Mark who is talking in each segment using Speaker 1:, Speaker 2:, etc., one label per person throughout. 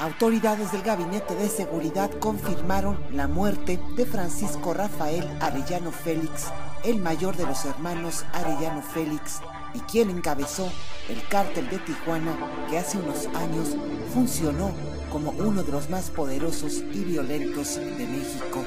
Speaker 1: Autoridades del Gabinete de Seguridad confirmaron la muerte de Francisco Rafael Arellano Félix, el mayor de los hermanos Arellano Félix, y quien encabezó el cártel de Tijuana que hace unos años funcionó como uno de los más poderosos y violentos de México.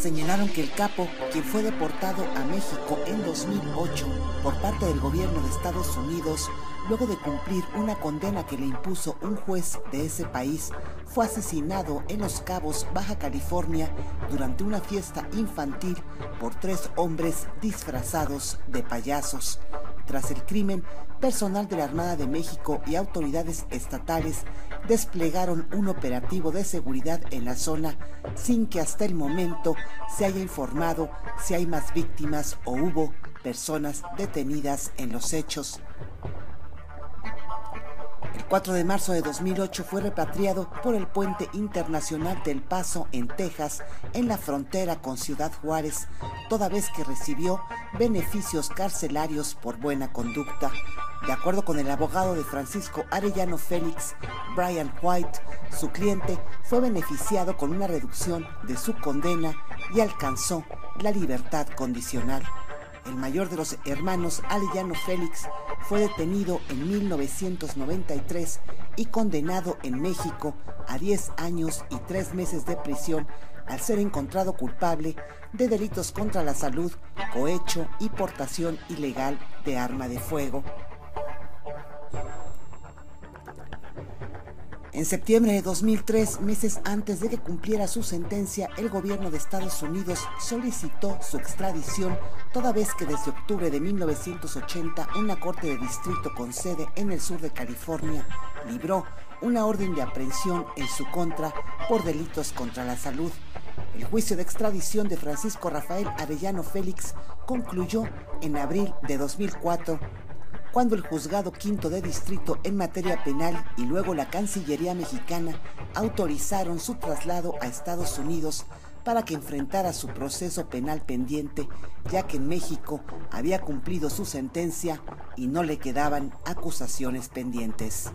Speaker 1: Señalaron que el capo, quien fue deportado a México en 2008 por parte del gobierno de Estados Unidos, luego de cumplir una condena que le impuso un juez de ese país, fue asesinado en Los Cabos, Baja California, durante una fiesta infantil por tres hombres disfrazados de payasos. Tras el crimen, personal de la Armada de México y autoridades estatales desplegaron un operativo de seguridad en la zona sin que hasta el momento se haya informado si hay más víctimas o hubo personas detenidas en los hechos. El 4 de marzo de 2008 fue repatriado por el puente internacional del Paso en Texas, en la frontera con Ciudad Juárez, toda vez que recibió beneficios carcelarios por buena conducta. De acuerdo con el abogado de Francisco Arellano Félix, Brian White, su cliente fue beneficiado con una reducción de su condena y alcanzó la libertad condicional. El mayor de los hermanos, Arellano Félix, fue detenido en 1993 y condenado en México a 10 años y 3 meses de prisión al ser encontrado culpable de delitos contra la salud, cohecho y portación ilegal de arma de fuego. En septiembre de 2003, meses antes de que cumpliera su sentencia, el gobierno de Estados Unidos solicitó su extradición, toda vez que desde octubre de 1980 una corte de distrito con sede en el sur de California libró una orden de aprehensión en su contra por delitos contra la salud. El juicio de extradición de Francisco Rafael Arellano Félix concluyó en abril de 2004 cuando el juzgado quinto de distrito en materia penal y luego la Cancillería mexicana autorizaron su traslado a Estados Unidos para que enfrentara su proceso penal pendiente, ya que en México había cumplido su sentencia y no le quedaban acusaciones pendientes.